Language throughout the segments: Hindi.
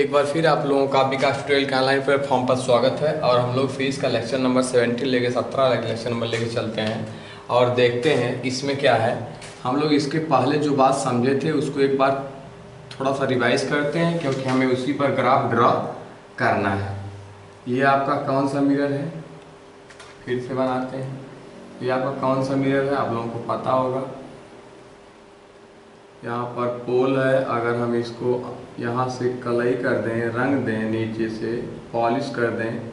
एक बार फिर आप लोगों का विकास ट्वेल्व के ऑनलाइन प्लेटफॉर्म पर स्वागत है और हम लोग फिर इसका लेक्चर नंबर सेवेंटी लेके सत्रह लेक्चर नंबर लेके चलते हैं और देखते हैं इसमें क्या है। हम लोग इसके पहले जो बात समझे थे उसको एक बार थोड़ा सा रिवाइज करते हैं क्योंकि हमें उसी पर ग्राफ ड्रॉ करना है। ये आपका कौन सा मिरर है? फिर से बनाते हैं। ये आपका कौन सा मिरर है? आप लोगों को पता होगा। यहाँ पर पोल है। अगर हम इसको यहाँ से कलई कर दें, रंग दें, नीचे से पॉलिश कर दें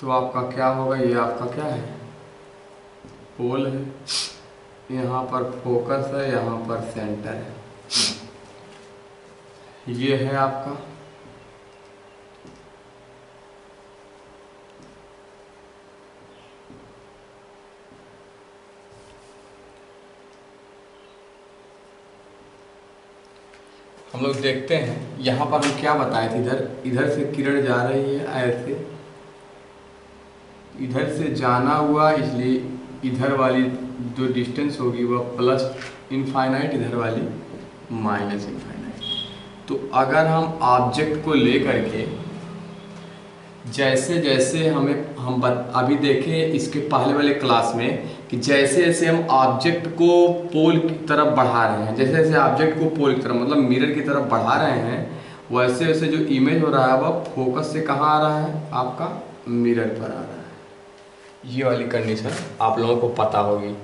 तो आपका क्या होगा? ये आपका क्या है? पोल है। यहाँ पर फोकस है, यहाँ पर सेंटर है। ये है आपका। हम लोग देखते हैं यहाँ पर हम क्या बताए थे इधर? इधर से किरण जा रही है ऐसे इधर से जाना हुआ इसलिए इधर वाली जो डिस्टेंस होगी वह प्लस इनफाइनाइट इधर वाली माइनस इनफाइनाइट तो अगर हम ऑब्जेक्ट को ले करके जैसे जैसे हमें हम बत, अभी देखें इसके पहले वाले क्लास में कि जैसे जैसे हम ऑब्जेक्ट को पोल की तरफ़ बढ़ा रहे हैं, जैसे जैसे ऑब्जेक्ट को पोल की तरफ़ मतलब मिरर की तरफ़ बढ़ा रहे हैं, वैसे वैसे जो इमेज हो रहा है वह फोकस से कहाँ आ रहा है? आपका मिरर पर आ रहा है। ये वाली कंडीशन आप लोगों को पता होगी।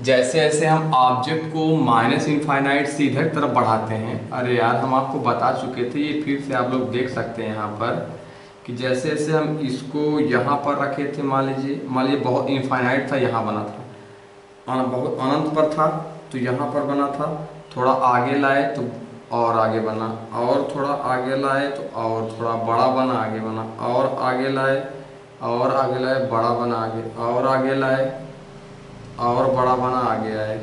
जैसे जैसे हम ऑब्जेक्ट को माइनस इनफाइनाइट से इधर तरफ़ बढ़ाते हैं, अरे यार, हम आपको बता चुके थे, ये फिर से आप लोग देख सकते हैं यहाँ पर, कि जैसे जैसे हम इसको यहाँ पर रखे थे, मान लीजिए मान लीजिए बहुत इनफाइनाइट था, यहाँ बना था। बहुत अनंत पर था तो यहाँ पर बना था। थोड़ा आगे लाए तो और आगे बना, और थोड़ा आगे लाए तो और थोड़ा बड़ा बना, आगे बना, और आगे लाए, और आगे लाए, बड़ा बना, आगे, और आगे लाए, और बड़ा बना, आगे आए,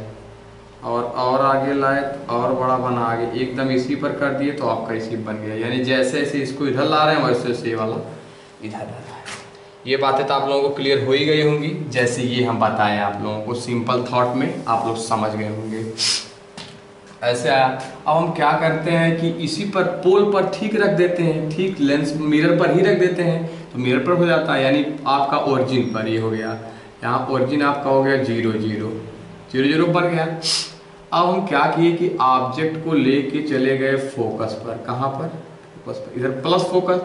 और और आगे लाए, और बड़ा बना, आगे, एकदम इसी पर कर दिए तो आपका इसी बन गया। यानी जैसे जैसे इसको इधर ला रहे हैं वैसे वैसे वाला इधर ला रहा है। ये बातें तो आप लोगों को क्लियर हो ही गई होंगी। जैसे ये हम बताएँ आप लोगों को सिंपल थॉट में, आप लोग समझ गए होंगे। ऐसे आया। अब हम क्या करते हैं कि इसी पर पोल पर ठीक रख देते हैं। ठीक लेंस मिरर पर ही रख देते हैं। तो मिरर पर हो जाता है, यानी आपका ओरिजिन पर ये हो गया। यहाँ ओरिजिन आपका हो गया ज़ीरो ज़ीरो ज़ीरो ज़ीरो पर गया। अब हम क्या किए कि ऑब्जेक्ट को लेके चले गए फोकस पर। कहाँ पर? फोकस पर। इधर प्लस फोकस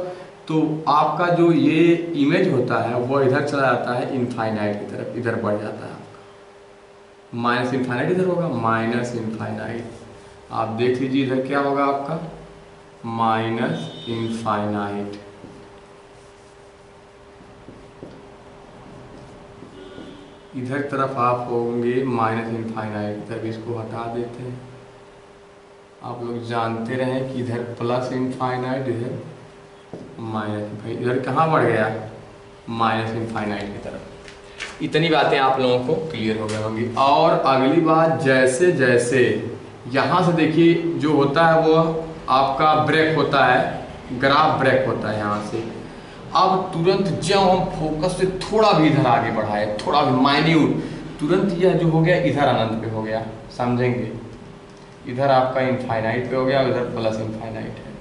तो आपका जो ये इमेज होता है, वो इधर चला जाता है इनफाइनाइट की तरफ़, इधर बढ़ जाता है आपका। माइनस इनफाइनाइट इधर होगा माइनस इनफाइनाइट आप देख लीजिए इधर क्या होगा आपका? माइनस इनफाइनाइट इधर तरफ़ आप होंगे माइनस इनफाइनाइट इधर भी इसको हटा देते हैं। आप लोग जानते रहें कि इधर प्लस इनफाइनाइट इधर माइनस इधर कहाँ बढ़ गया? माइनस इनफाइनाइट की तरफ़। इतनी बातें आप लोगों को क्लियर हो गई होंगी। और अगली बात, जैसे जैसे। यहाँ से देखिए, जो होता है वो आपका ब्रेक होता है ग्राफ ब्रेक होता है यहाँ से। अब तुरंत जब हम फोकस से थोड़ा भी इधर आगे बढ़ाए, थोड़ा भी माइन्यूट तुरंत यह जो हो गया, इधर अनंत पे हो गया। समझेंगे? इधर आपका इनफाइनाइट पे हो गया, इधर प्लस इनफाइनाइट है।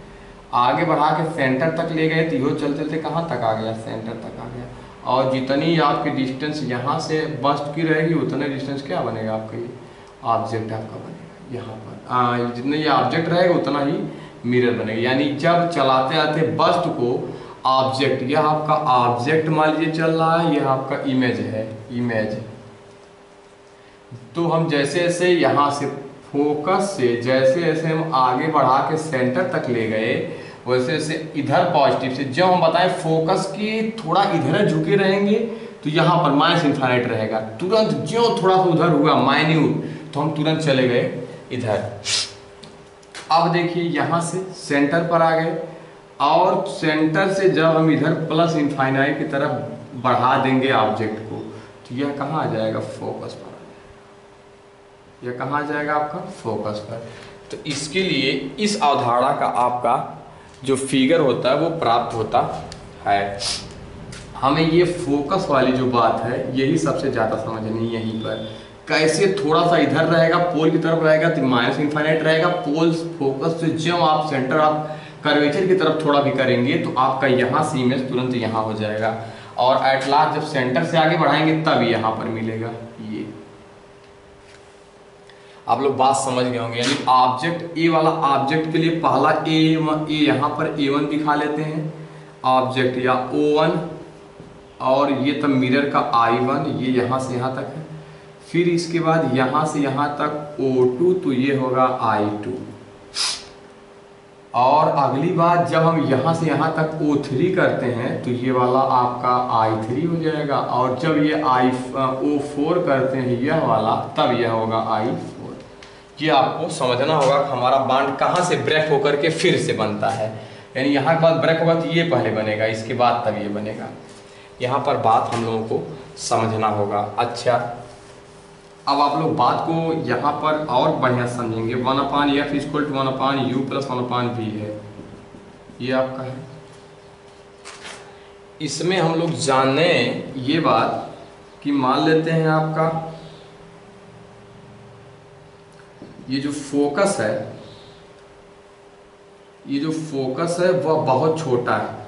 आगे बढ़ा के सेंटर तक ले गए तो यो चलते चलते कहाँ तक आ गया? सेंटर तक आ गया। और जितनी आपकी डिस्टेंस यहाँ से बस्ट की रहेगी, उतने डिस्टेंस क्या बनेगा आपका ये ऑब्जेक्ट आपका बनेगा, यहाँ पर। जितना ये ऑब्जेक्ट रहेगा, उतना ही मिरर बनेगा। यानी जब चलाते आते बस्ट को ऑब्जेक्ट यह आपका ऑब्जेक्ट मान लीजिए चल रहा है, यह आपका इमेज है इमेज तो हम जैसे जैसे यहाँ से फोकस से, जैसे जैसे हम आगे बढ़ा के सेंटर तक ले गए वैसे वैसे इधर पॉजिटिव से। जब हम बताएँ फोकस की थोड़ा इधर झुके रहेंगे तो यहाँ पर माइनस इन्फाइनाइट रहेगा। तुरंत जो थोड़ा सा उधर हुआ माइन्यूट तो हम तुरंत चले गए इधर। अब देखिए यहाँ से सेंटर पर आ गए। और सेंटर से जब हम इधर प्लस इनफाइनाइट की तरफ़ बढ़ा देंगे ऑब्जेक्ट को तो यह कहाँ आ जाएगा? फोकस पर। यह कहाँ आ जाएगा आपका? फोकस पर। तो इसके लिए इस अवधारणा का आपका जो फिगर होता है, वो प्राप्त होता है। हमें ये फोकस वाली जो बात है, यही सबसे ज़्यादा समझनी है यहीं पर। कैसे थोड़ा सा इधर रहेगा पोल की तरफ़ रहेगा तो माइनस इन्फाइनाइट रहेगा। पोल फोकस से जब आप सेंटर आप कर्वेचर की तरफ़ थोड़ा भी करेंगे तो आपका यहाँ से इमेज तुरंत यहाँ हो जाएगा। और एट लास्ट जब सेंटर से आगे बढ़ाएँगे, तब यहाँ पर मिलेगा। आप लोग बात समझ गए होंगे। यानी ऑब्जेक्ट ए वाला ऑब्जेक्ट के लिए पहला ए ए यहाँ पर ए वन दिखा लेते हैं। ऑब्जेक्ट या ओ वन और ये तब मिरर का आई वन ये यहाँ से यहाँ तक है। फिर इसके बाद यहाँ से यहाँ तक ओ टू तो ये होगा आई टू और अगली बात, जब हम यहाँ से यहाँ तक ओ थ्री करते हैं तो ये वाला आपका आई थ्री हो जाएगा। और जब ये आई ओ फोर करते हैं, यह वाला, तब यह होगा आई कि आपको समझना होगा हमारा बांड कहाँ से ब्रेक होकर के फिर से बनता है। यानी यहाँ के बाद ब्रेक होगा तो ये पहले बनेगा, इसके बाद तब ये बनेगा। यहाँ पर बात हम लोगों को समझना होगा। अच्छा अब आप लोग बात को यहाँ पर और बढ़िया समझेंगे। One upon f equal to one upon u plus one upon b है। ये आपका है। इसमें हम लोग जाने ये बात कि मान लेते हैं आपका ये जो फोकस है, ये जो फोकस है, वह बहुत छोटा है।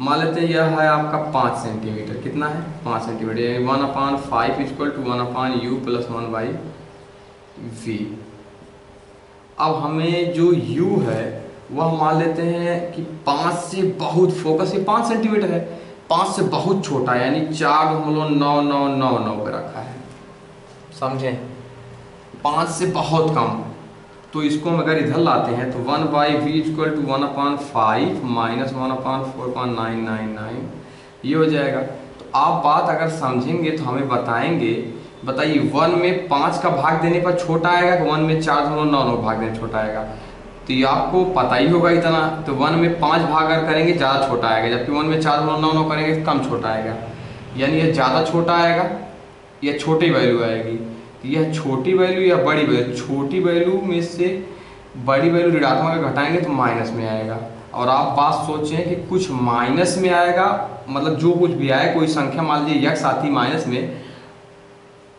मान लेते हैं यह है आपका पाँच सेंटीमीटर कितना है? पाँच सेंटीमीटर यानी one upon five equal to one upon u plus one by v अब हमें जो u है, वह मान लेते हैं कि पाँच से बहुत फोकस ये पाँच सेंटीमीटर है। पाँच से बहुत छोटा यानी चार हम लोग नौ नौ नौ नौ पे रखा है। समझें? पाँच से बहुत कम। तो इसको हम अगर इधर लाते हैं तो one by v equal to one upon five minus one upon four point nine nine nine, ये हो जाएगा। तो आप बात अगर समझेंगे तो हमें बताएँगे, बताइए वन में पाँच का भाग देने पर छोटा आएगा कि वन में चार दोनों नौ नौ भाग देने छोटा आएगा? तो ये आपको पता ही होगा इतना। तो वन में पाँच भाग अगर करेंगे, ज़्यादा छोटा आएगा, जबकि वन में चार दोनों नौ नौ करेंगे तो कम छोटा आएगा। यानी ये ज़्यादा छोटा आएगा, या छोटी वैल्यू आएगी। यह छोटी वैल्यू या बड़ी वैल्यू छोटी वैल्यू में से बड़ी वैल्यू ऋणात्मक घटाएँगे तो माइनस में आएगा। और आप बात सोचें कि कुछ माइनस में आएगा मतलब जो कुछ भी आए, कोई संख्या मान लीजिए यक्स आती माइनस में,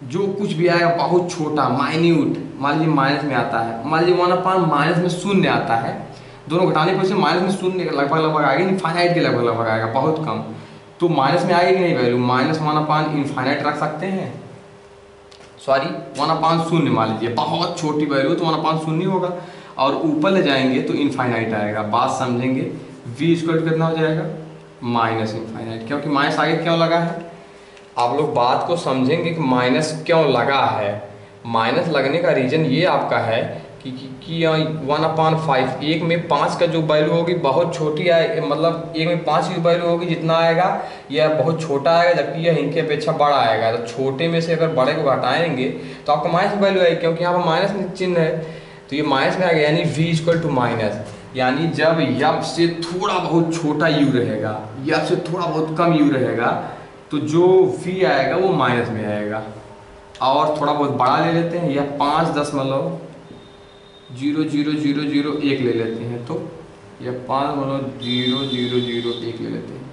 जो कुछ भी आएगा, बहुत छोटा माइन्यूट मान लीजिए माइनस में आता है। मान लीजिए वन अपान माइनस में शून्य आता है। दोनों घटाने पर से माइनस में शून्य लगभग लगभग आएगा इनफाइनाइट के लगभग लगभग आएगा, बहुत कम। तो माइनस में आएगी नहीं value minus one upon infinite रख सकते हैं। सॉरी वन अपान शून्य मान लीजिए। बहुत छोटी वैल्यू तो वन अपान शून्य होगा। और ऊपर ले जाएँगे तो इनफाइनाइट आएगा। बात समझेंगे। वी स्क्वायर कितना हो जाएगा? माइनस इनफाइनाइट क्योंकि माइनस आगे क्यों लगा है? आप लोग बात को समझेंगे कि माइनस क्यों लगा है। माइनस लगने का रीज़न ये आपका है कि कि वन अपान फाइव एक में पाँच का जो वैल्यू होगी, बहुत छोटी आए मतलब एक में पाँच की वैल्यू होगी, जितना आएगा, यह बहुत छोटा आएगा, जबकि यह इनके अपेक्षा बड़ा आएगा। तो छोटे में से अगर बड़े को घटाएँगे तो आपको माइनस वैल्यू आएगी, क्योंकि यहाँ पर माइनस चिन्ह है। तो ये माइनस में आएगा यानी वी इक्वल टू माइनस यानी जब यप से थोड़ा बहुत छोटा यू रहेगा यप से थोड़ा बहुत कम यू रहेगा तो जो वी आएगा, वो माइनस में आएगा। और थोड़ा बहुत बड़ा ले लेते हैं, यह पाँच दशमलव ज़ीरो ज़ीरो ज़ीरो ज़ीरो एक ले लेते हैं तो या पाँच मतलब ज़ीरो ज़ीरो ज़ीरो एक ले लेते हैं।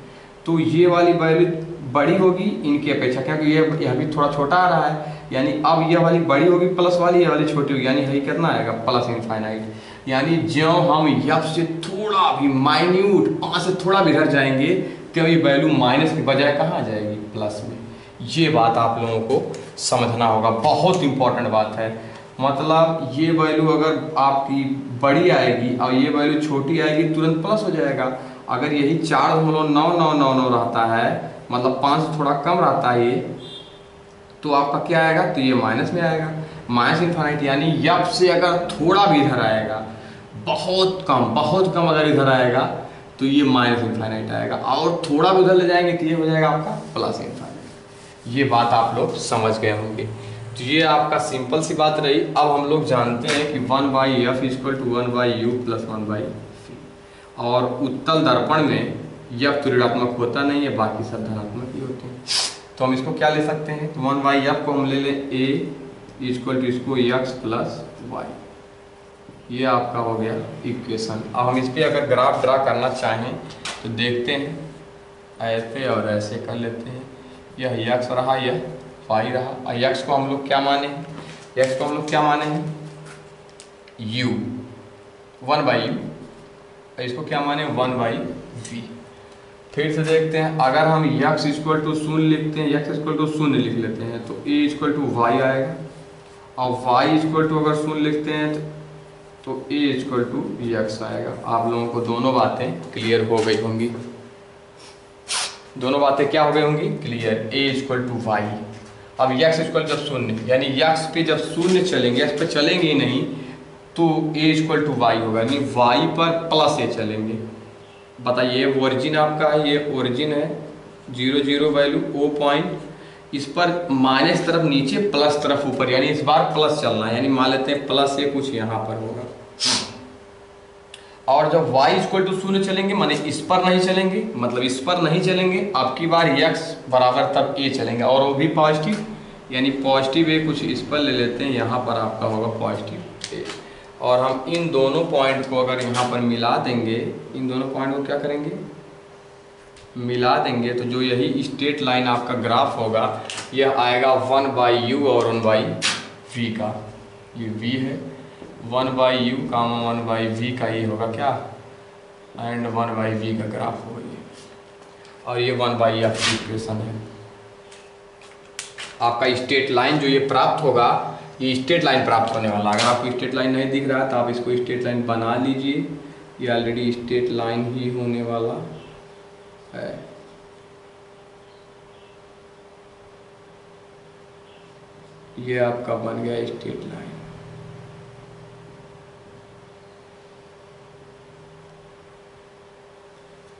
तो ये वाली वैल्यू बड़ी होगी इनकी अपेक्षा, क्योंकि ये यह भी थोड़ा छोटा आ रहा है, यानी अब यह वाली बड़ी होगी प्लस वाली यह वाली छोटी होगी, यानी यही कितना आएगा? प्लस इनफाइनाइट यानी जो हम यफ से थोड़ा भी माइन्यूट पाँच से थोड़ा भी घर जाएँगे तो ये वैल्यू माइनस की बजाय कहाँ आ जाएगी? प्लस में। ये बात आप लोगों को समझना होगा, बहुत इंपॉर्टेंट बात है। मतलब ये वैल्यू अगर आपकी बड़ी आएगी और ये वैल्यू छोटी आएगी, तुरंत प्लस हो जाएगा। अगर यही चार दशमलव नौ नौ नौ नौ रहता है मतलब पाँच थोड़ा कम रहता है ये तो आपका क्या आएगा? तो ये माइनस में आएगा। माइनस इन्फाइनाइट यानी यप से अगर थोड़ा भी इधर आएगा, बहुत कम बहुत कम अगर इधर आएगा तो ये माइनस इन्फाइनाइट आएगा। और थोड़ा भी उधर ले जाएँगे तो ये हो जाएगा आपका प्लस इन्फाइनाइट ये बात आप लोग समझ गए होंगे। तो ये आपका सिंपल सी बात रही। अब हम लोग जानते हैं कि one by f equal to one by u plus one by c. और उत्तल दर्पण में यफ तो होता नहीं है, बाकी सब धनात्मक ही होते हैं। तो हम इसको क्या ले सकते हैं? तो वन बाई एफ़ को हम ले लें ए इक्वल टू इसको यक्स प्लस वाई। ये आपका हो गया इक्वेशन। अब हम इस पर अगर ग्राफ ड्रा करना चाहें तो देखते हैं। ऐसे और ऐसे कर लेते हैं। यह यक्स रहा यह फाई रहा। और यक्स को हम लोग क्या माने यक्स को हम लोग क्या माने हैं? यू वन बाई यू इसको क्या माने? वन बाई वी फिर से देखते हैं। अगर हम यक्स इक्वल टू शून्य लिखते हैं यक्स इक्वल टू शून्य लिख लेते हैं तो ए इक्वल टू वाई आएगा। और वाई इक्वल टू अगर शून्य लिखते हैं तो ए इक्वल टू यक्स आएगा। आप लोगों को दोनों बातें क्लियर हो गई होंगी। दोनों बातें क्या हो गई होंगी? Clear a equal to y अब यक्स इक्वल जब शून्य, यानी यक्स पे जब शून्य चलेंगे, यक्स पे चलेंगे नहीं तो ए इक्वल टू वाई होगा, यानी वाई पर प्लस ए चलेंगे। बताइए ओरिजिन आपका है, ये ओरिजिन है zero zero value o point इस पर माइनस तरफ़ नीचे प्लस तरफ़ ऊपर, यानी इस बार प्लस चलना है, यानी मान लेते हैं प्लस ए कुछ यहाँ पर होगा। और जब y इक्वल टू शून्य चलेंगे, माने इस पर नहीं चलेंगे मतलब इस पर नहीं चलेंगे, अब की बार x बराबर तब a चलेंगे, और वो भी पॉजिटिव यानी पॉजिटिव ए कुछ इस पर ले लेते हैं, यहाँ पर आपका होगा पॉजिटिव ए और हम इन दोनों पॉइंट को अगर यहाँ पर मिला देंगे, इन दोनों पॉइंट को क्या करेंगे? मिला देंगे तो जो यही स्ट्रेट लाइन आपका ग्राफ होगा, यह आएगा वन बाई यू और वन बाई वी का। ये वी है। One by u comma one by v का ये होगा क्या? एंड वन बाई वी का ग्राफ होगा ये और ये वन बाई एफ़ की इक्वेशन है। आपका स्टेट लाइन जो ये प्राप्त होगा, ये स्टेट लाइन प्राप्त होने वाला अगर आपको स्टेट लाइन नहीं दिख रहा है तो आप इसको स्टेट लाइन बना लीजिए। ये ऑलरेडी स्टेट लाइन ही होने वाला है। ये आपका बन गया स्टेट लाइन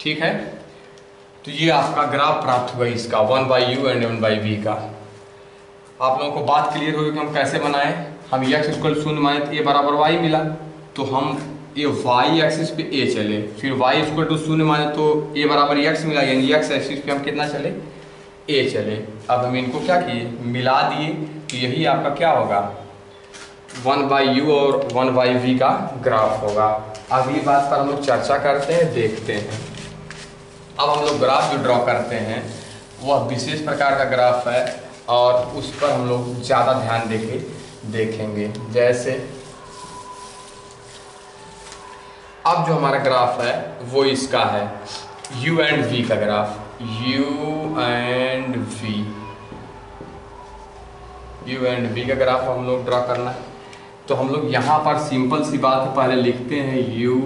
ठीक है? तो ये आपका ग्राफ प्राप्त हुआ इसका one by u and one by v का। आप लोगों को बात क्लियर होगी कि हम कैसे बनाए? हम एक्स इक्वल शून्य माने तो ए बराबर वाई मिला तो हम ये वाई एक्सिस पे ए चले। फिर वाई इक्वल टू शून्य माने तो ए बराबर एक्स मिला, यानी एक्स एक्सिस पे हम कितना चले? ए चले। अब हम इनको क्या किए? मिला दिए। तो यही आपका क्या होगा? वन बाई यू और वन बाई वी का ग्राफ होगा। अगली बात पर हम लोग चर्चा करते हैं, देखते हैं। अब हम लोग ग्राफ जो ड्रॉ करते हैं, वह विशेष प्रकार का ग्राफ है और उस पर हम लोग ज़्यादा ध्यान देके देखेंगे। जैसे, अब जो हमारा ग्राफ है, वो इसका है। U एंड v का graph u and v u and v का ग्राफ हम लोग ड्रॉ करना है। तो हम लोग यहाँ पर सिंपल सी बात पहले लिखते हैं u,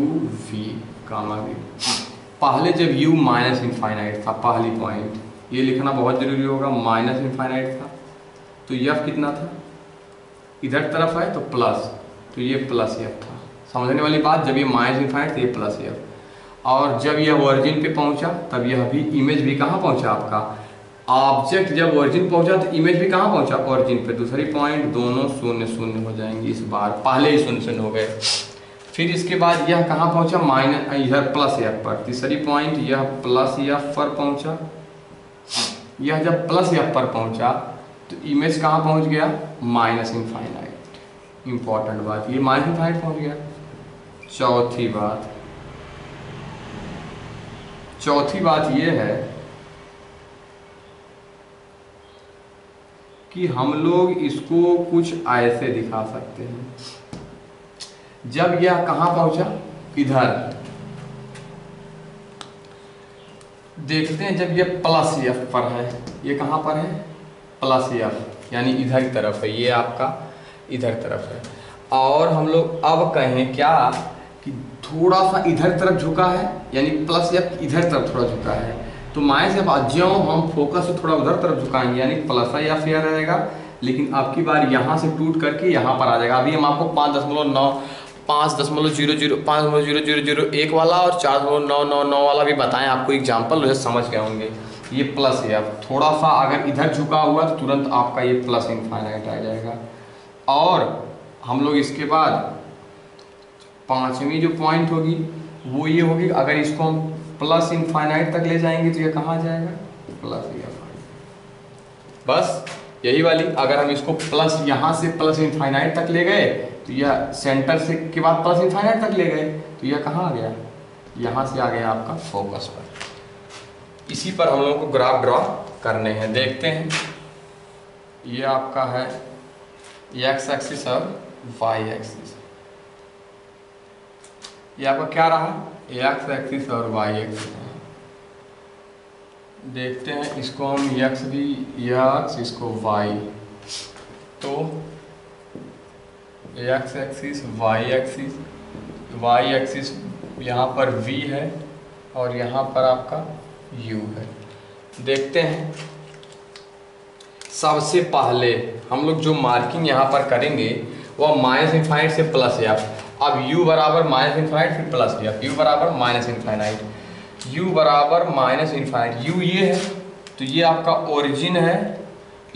v कामा v पहले जब u माइनस इनफाइनाइट था, पहली पॉइंट ये लिखना बहुत ज़रूरी होगा माइनस इनफाइनाइट था तो यफ कितना था? इधर तरफ़ है तो प्लस तो ये प्लस एफ़ था। समझने वाली बात, जब ये माइनस इनफाइनाइट तो ये प्लस एफ़ और जब यह ओरिजिन पे पहुँचा, तब यह भी इमेज भी कहाँ पहुँचा आपका? ऑब्जेक्ट जब ओरिजिन पहुँचा तो इमेज भी कहाँ पहुँचा? ओरिजिन पे। दूसरी पॉइंट दोनों शून्य शून्य हो जाएँगे इस बार। पहले ही शून्य शून्य हो गए। फिर इसके बाद यह कहाँ पहुँचा? माइनस इधर प्लस एफ़ पर। तीसरी पॉइंट यह प्लस एफ़ पर पहुँचा? यह जब प्लस एफ़ पर पहुँचा तो इमेज कहाँ पहुँच गया? माइनस इनफाइनाइट इंपॉर्टेंट बात, ये माइनस इनफाइनाइट पहुँच गया। चौथी बात। चौथी बात यह है कि हम लोग इसको कुछ ऐसे दिखा सकते हैं। जब यह कहाँ पहुँचा? इधर। देखते हैं जब ये प्लस एफ़ पर है। ये कहाँ पर है? प्लस एफ़ यानी इधर की तरफ़ है। ये आपका इधर तरफ़ है। और हम लोग अब कहें क्या कि थोड़ा सा इधर तरफ़ झुका है, यानी प्लस एफ़ इधर तरफ़ थोड़ा झुका है। तो माइनस एफ़ ज्यों हम फोकस थोड़ा उधर तरफ़ झुकाएँगे, यानी प्लस एफ़ यह रहेगा। लेकिन अब की बार यहाँ से टूट करके यहाँ पर आ जाएगा। अभी हम आपको पाँच दशमलव नौ पाँच दशमलव ज़ीरो ज़ीरो, पाँच दशमलव ज़ीरो ज़ीरो ज़ीरो एक वाला और चार दशमलव नौ नौ नौ वाला भी बताएँ, आपको एग्ज़ाम्पल उसे समझ गए होंगे। ये प्लस है। अब थोड़ा सा अगर इधर झुका हुआ तो तुरंत आपका ये प्लस इनफाइनाइट आ जाएगा। और हम लोग इसके बाद पाँचवीं जो पॉइंट होगी, वो ये होगी, अगर इसको हम प्लस इनफाइनाइट तक ले जाएँगे तो ये कहाँ जाएगा? प्लस ये बस, यही वाली, अगर हम इसको प्लस यहाँ से प्लस इनफाइनाइट तक ले गए तो यह सेंटर से के बाद प्लस इनफाइनाइट तक ले गए। तो यह कहाँ आ गया? यहाँ से आ गया आपका फोकस पर। इसी पर हम लोगों को ग्राफ ड्रॉ करने हैं। देखते हैं। ये आपका है एक्स एक्सिस और वाई एक्सिस ये आपका क्या रहा? एक्स एक्सिस और वाई एक्सिस देखते हैं, इसको हम यक्स भी यक्स इसको वाई तो x axis y axis y axis यहाँ पर वी है और यहाँ पर आपका यू है। देखते हैं। सबसे पहले हम लोग जो मार्किंग यहाँ पर करेंगे, वह माइनस इन्फाइनाइट से प्लस एफ़ अब u बराबर माइनस इन्फाइनाइट फिर प्लस एफ़ u बराबर माइनस इन्फाइनाइट u बराबर माइनस इन्फाइनाइट u ये है तो ये आपका ओरिजिन है।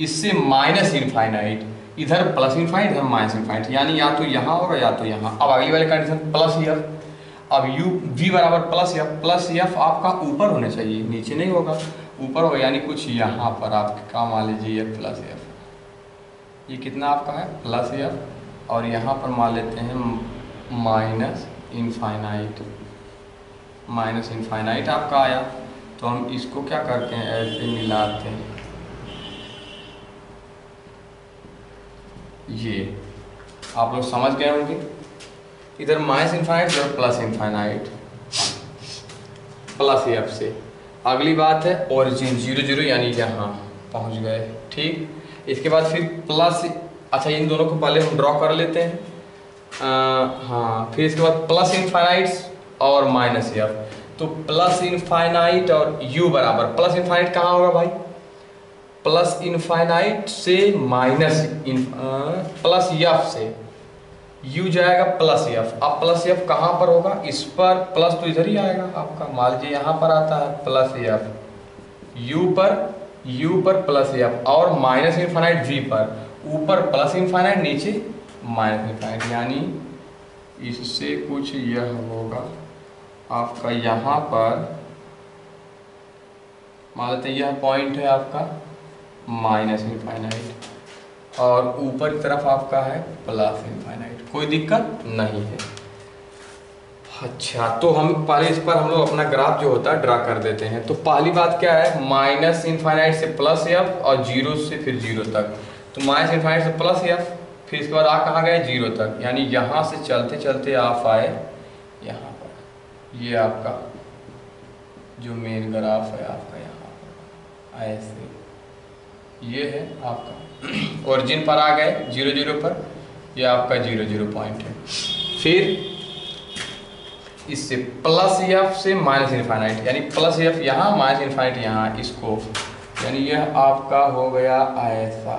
इससे माइनस इन्फाइनाइट इधर प्लस इन्फाइनाइट इधर माइनस इन्फाइनाइट यानी या तो यहाँ होगा या तो यहाँ। अब अगली वाली कंडीशन प्लस एफ़ अब यू वी बराबर प्लस एफ़ प्लस एफ़ आपका ऊपर होना चाहिए, नीचे नहीं होगा। ऊपर हो, यानी कुछ यहाँ पर आपके काम मान लीजिए ये प्लस एफ़ ये कितना आपका है? प्लस एफ़ और यहाँ पर मान लेते हैं माइनस इनफाइनाइट माइनस इनफाइनाइट आपका आया। तो हम इसको क्या करते हैं? ऐसे मिलाते हैं। ये आप लोग समझ गए होंगे। इधर माइनस इनफाइनाइट इधर प्लस इनफाइनाइट प्लस एफ़ से अगली बात है ओरिजिन ज़ीरो ज़ीरो यानी यहाँ पहुँच गए। ठीक? इसके बाद फिर प्लस अच्छा इन दोनों को पहले हम ड्रॉ कर लेते हैं। आ, हाँ फिर इसके बाद प्लस इनफाइनाइट्स और माइनस एफ़ तो प्लस इनफाइनाइट और यू बराबर। प्लस इनफाइनाइट कहाँ होगा भाई? प्लस इनफाइनाइट से माइनस इन प्लस यफ से। यू जाएगा प्लस यफ। अब प्लस यफ कहाँ पर होगा? इस पर। प्लस तो इधर ही आएगा आपका। मान लीजिए यहाँ पर आता है प्लस यफ। यू पर यू पर प्लस यफ। और माइनस इन्फानाइट वी पर। ऊपर प्लस इन्फानाइट नीचे माइनस इन्फानाइट यानी इससे कुछ यह होगा। आपका यहाँ पर, मान लेते यह पॉइंट है आपका। Minus infinite. और ऊपर की तरफ़ आपका है प्लस इनफाइनाइट। कोई दिक्कत नहीं है। अच्छा तो हम पहले इस पर हम लोग अपना ग्राफ जो होता है, ड्रा कर देते हैं। तो पहली बात क्या है? माइनस इनफाइनाइट से प्लस एफ़ और ज़ीरो से फिर ज़ीरो तक। तो माइनस इनफाइनाइट से प्लस एफ़ फिर इसके बाद आप कहाँ गए? ज़ीरो तक। यानी यहाँ से चलते चलते आप आए, यहाँ पर। ये आपका, जो मेन ग्राफ है, आपका यहाँ पर। ऐसे। ये है आपका। ओरिजिन पर आ गए, ज़ीरो ज़ीरो पर, ये आपका ज़ीरो ज़ीरो पॉइंट है। फिर इससे प्लस एफ़ से माइनस इन्फाइनाइट, यानी प्लस एफ़ यहाँ, माइनस इन्फाइनाइट यहाँ, इसको, यानी यह आपका हो गया ऐसा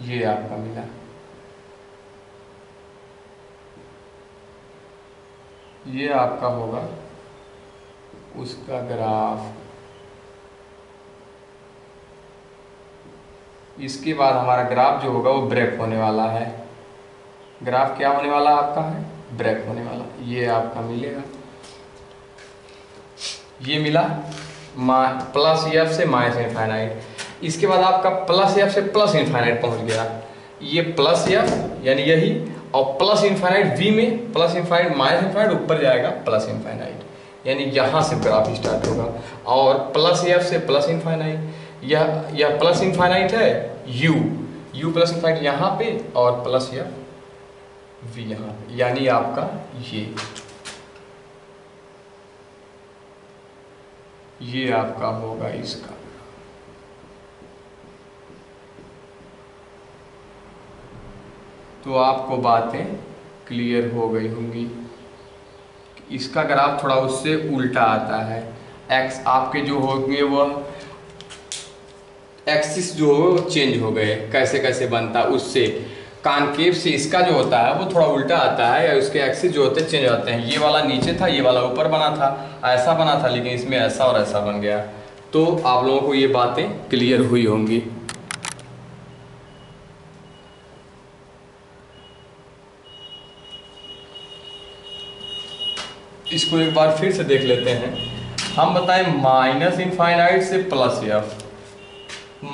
ये आपका मिला। ये आपका होगा। उसका ग्राफ। इसके बाद हमारा ग्राफ जो होगा वो ब्रेक होने वाला है। ग्राफ क्या होने वाला आपका है? ब्रेक होने वाला। ये आपका मिलेगा। ये मिला मा प्लस एफ़ से माइनस इनफाइनाइट। इसके बाद आपका प्लस एफ़ से प्लस इनफाइनाइट पहुँच गया। ये प्लस एफ़ यानी यही और प्लस इनफाइनाइट वी में प्लस इनफाइनाइट माइनस इनफाइनाइट ऊपर जाएगा प्लस इनफाइनाइट यानी यहाँ से ग्राफ स्टार्ट होगा। और प्लस एफ़ से प्लस इनफाइनाइट यह यह प्लस इनफाइनाइट है यू यू प्लस इनफाइनाइट यहाँ पे और प्लस एफ़ वी यहाँ पे। यानी आपका ये। ये आपका होगा इसका। तो आपको बातें क्लियर हो गई होंगी। इसका ग्राफ थोड़ा उससे उल्टा आता है एक्स आपके जो होंगे वह एक्सिस जो हो चेंज हो गए। कैसे कैसे बनता उससे। कानकेव से इसका जो होता है वो थोड़ा उल्टा आता है या उसके एक्सिस जो होते हैं चेंज होते हैं। ये वाला नीचे था, ये वाला ऊपर बना था, ऐसा बना था, लेकिन इसमें ऐसा और ऐसा बन गया। तो आप लोगों को ये बातें क्लियर हुई होंगी। इसको एक बार फिर से देख लेते हैं। हम बताएँ माइनस इनफाइनाइट से प्लस एफ़।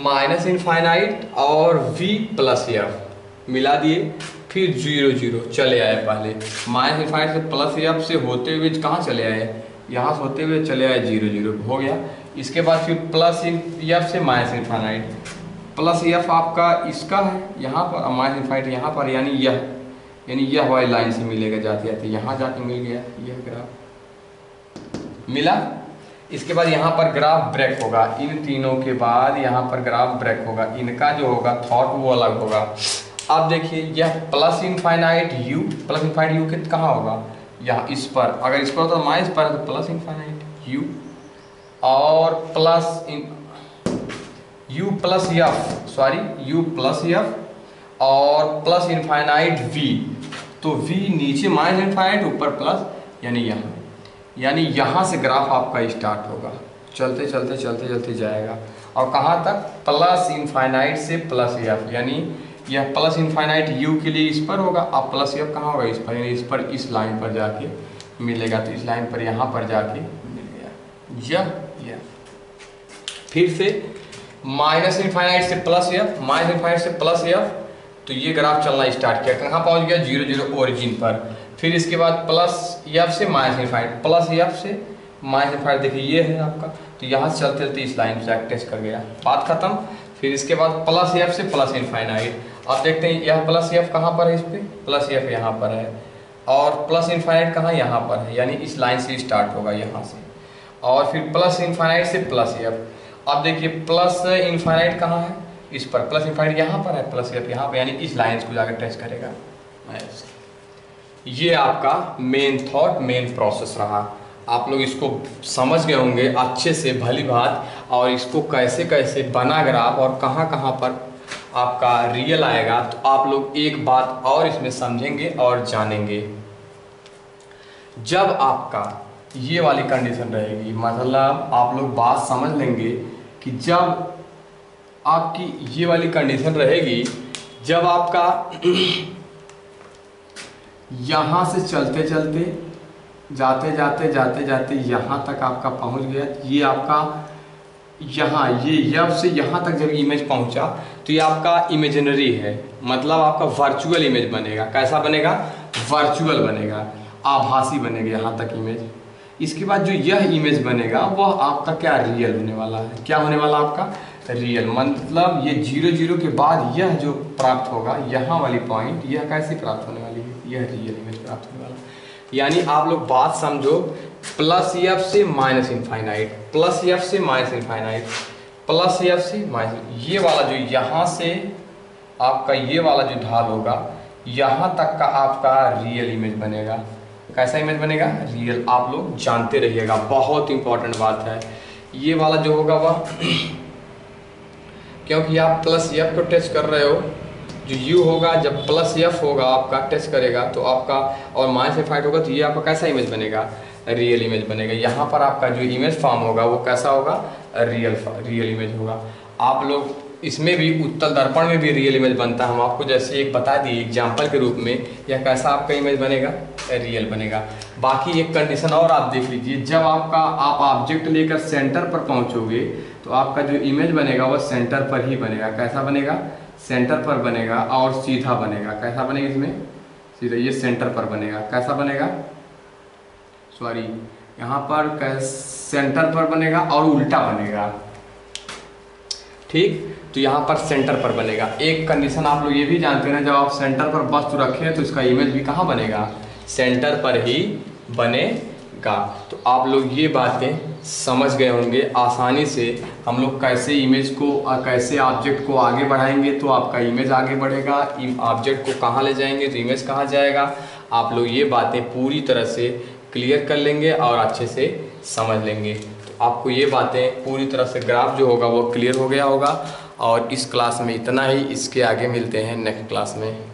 माइनस इनफाइनाइट और वी प्लस एफ़। मिला दिए, फिर ज़ीरो ज़ीरो, चले आए पहले। माइनस इनफाइनाइट से प्लस एफ़ से होते हुए कहाँ चले आए? यहाँ से होते हुए चले आए ज़ीरो ज़ीरो, हो गया। इसके बाद फिर प्लस इन एफ़ से माइनस इनफाइनाइट। प्लस एफ़ आपका इसका है, यहाँ पर, माइनस इन्फाइनाइट यहाँ पर, यानी यह। यानी यह वाली लाइन से मिलेगा, जाते जाते यहाँ जाके मिल गया, यह ग्राफ। मिला? इसके बाद यहाँ पर ग्राफ ब्रेक होगा। इन तीनों के बाद यहाँ पर ग्राफ ब्रेक होगा। इनका जो होगा थॉट वो अलग होगा। अब देखिए, यह plus infinite U plus infinite U के कहाँ होगा? यहाँ इस पर। अगर इस पर होता तो माइनस पर तो प्लस इनफाइनाइट यू और plus in U plus F sorry U plus F और प्लस इनफाइनाइट वी तो वी नीचे माइनस इनफाइनाइट ऊपर प्लस यानी यहाँ। यानी यहाँ से ग्राफ आपका स्टार्ट होगा। चलते चलते चलते चलते जाएगा। और कहाँ तक? प्लस इनफाइनाइट से प्लस एफ़ यानी यह प्लस इनफाइनाइट यू के लिए इस पर होगा। अब प्लस एफ़ कहाँ होगा? इस पर, यानी इस पर, इस लाइन पर जाके मिलेगा। तो इस लाइन पर, यहाँ पर जाके मिल गया यह यह। फिर से माइनस इनफाइनाइट से प्लस एफ़ माइनस इनफाइनाइट से प्लस एफ़ तो ये ग्राफ चलना स्टार्ट किया, कहाँ पहुँच गया? ज़ीरो ज़ीरो ओरिजिन पर। फिर इसके बाद प्लस एफ़ से माइनस इनफाइनाइट प्लस एफ़ से माइनस इनफाइनाइट देखिए ये है आपका। तो यहाँ से चलते चलते इस लाइन से टेस्ट कर गया। बात खत्म। फिर इसके बाद प्लस एफ़ से प्लस इनफाइनाइट अब देखते हैं, यह प्लस एफ़ कहाँ पर है इस पर प्लस एफ़ यहाँ पर है। और प्लस इनफाइनाइट कहाँ? यहाँ पर है। यानी इस लाइन से स्टार्ट होगा यहाँ से। और फिर प्लस इनफाइनाइट से प्लस एफ़ अब देखिए प्लस इनफाइनाइट कहाँ है? इस पर प्लस इनफाइनाइट यहाँ पर है प्लस एफ़ यहाँ पर यानी इस लाइन को जाकर टेस्ट करेगा। ये आपका मेन थॉट मेन प्रोसेस रहा। आप लोग इसको समझ गए होंगे अच्छे से, भली बात और इसको कैसे कैसे बना ग्राफ और कहाँ कहाँ पर आपका रियल आएगा तो आप लोग एक बात और इसमें समझेंगे और जानेंगे। जब आपका ये वाली कंडीशन रहेगी मतलब आप लोग बात समझ लेंगे कि जब आपकी ये वाली कंडीशन रहेगी, जब आपका यहाँ से चलते चलते, जाते जाते जाते जाते यहाँ तक आपका पहुँच गया, ये आपका यहाँ, ये यब से यहाँ तक जब इमेज पहुँचा तो ये आपका इमेजनरी है। मतलब आपका वर्चुअल इमेज बनेगा। कैसा बनेगा? वर्चुअल बनेगा। आभासी बनेगा यहाँ तक इमेज इसके बाद जो यह इमेज बनेगा, वह आपका क्या रियल होने वाला है? क्या होने वाला आपका? रियल। मतलब ये ज़ीरो ज़ीरो के बाद यह जो प्राप्त होगा, यहाँ वाली पॉइंट यह कैसे प्राप्त होने वाली है? यह रियल इमेज प्राप्त होने वाला यानी आप लोग बात समझो प्लस एफ़ से माइनस इनफाइनाइट प्लस एफ़ से माइनस इनफाइनाइट प्लस एफ़ से माइनस ये वाला जो यहाँ से आपका ये वाला जो ढाल होगा, यहाँ तक का आपका रियल इमेज बनेगा। कैसा इमेज बनेगा? रियल आप लोग जानते रहिएगा, बहुत इंपॉर्टेंट बात है। ये वाला जो होगा वह क्योंकि आप प्लस एफ़ को टच कर रहे हो, जो यू होगा, जब प्लस एफ़ होगा, आपका टच करेगा तो आपका, और माइनस एफ़ होगा तो ये आपका कैसा इमेज बनेगा? रियल इमेज बनेगा। यहाँ पर आपका जो इमेज फॉर्म होगा, वो कैसा होगा? रियल रियल इमेज होगा। आप लोग, इसमें भी उत्तल दर्पण में भी रियल इमेज बनता है। हम आपको जैसे एक बता दिए एग्ज़ाम्पल के रूप में, यह कैसा आपका इमेज बनेगा? रियल बनेगा। बाकी एक कंडीशन और आप देख लीजिए। जब आपका, आप ऑब्जेक्ट लेकर सेंटर पर पहुंचोगे तो आपका जो इमेज बनेगा वह सेंटर पर ही बनेगा। कैसा बनेगा? सेंटर पर बनेगा और सीधा बनेगा। कैसा बनेगा इसमें? सीधा ये सेंटर पर बनेगा। कैसा बनेगा? सॉरी यहाँ पर सेंटर पर बनेगा और उल्टा बनेगा। ठीक? तो यहाँ पर सेंटर पर बनेगा। एक कंडीशन आप लोग ये भी जानते हैं, जब आप सेंटर पर वस्तु रखें तो इसका इमेज भी कहाँ बनेगा? सेंटर पर ही बनेगा तो आप लोग ये बातें समझ गए होंगे आसानी से। हम लोग कैसे इमेज को कैसे ऑब्जेक्ट को आगे बढ़ाएँगे तो आपका इमेज आगे बढ़ेगा। ऑब्जेक्ट को कहाँ ले जाएँगे तो इमेज कहाँ जाएगा। आप लोग ये बातें पूरी तरह से क्लियर कर लेंगे और अच्छे से समझ लेंगे। तो आपको ये बातें पूरी तरह से ग्राफ जो होगा वो क्लियर हो गया होगा। और इस क्लास में इतना ही। इसके आगे मिलते हैं नेक्स्ट क्लास में।